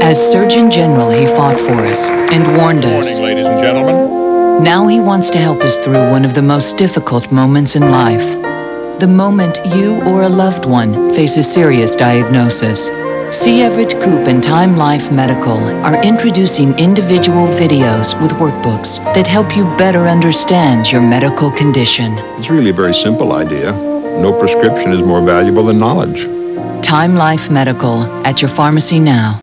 As Surgeon General, he fought for us and warned Good us. ladies and gentlemen. Now he wants to help us through one of the most difficult moments in life. The moment you or a loved one faces serious diagnosis. C. Everett Koop and Time Life Medical are introducing individual videos with workbooks that help you better understand your medical condition. It's really a very simple idea. No prescription is more valuable than knowledge. Time Life Medical at your pharmacy now.